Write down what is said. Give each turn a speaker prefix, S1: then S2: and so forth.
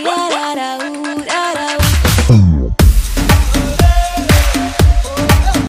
S1: yeah.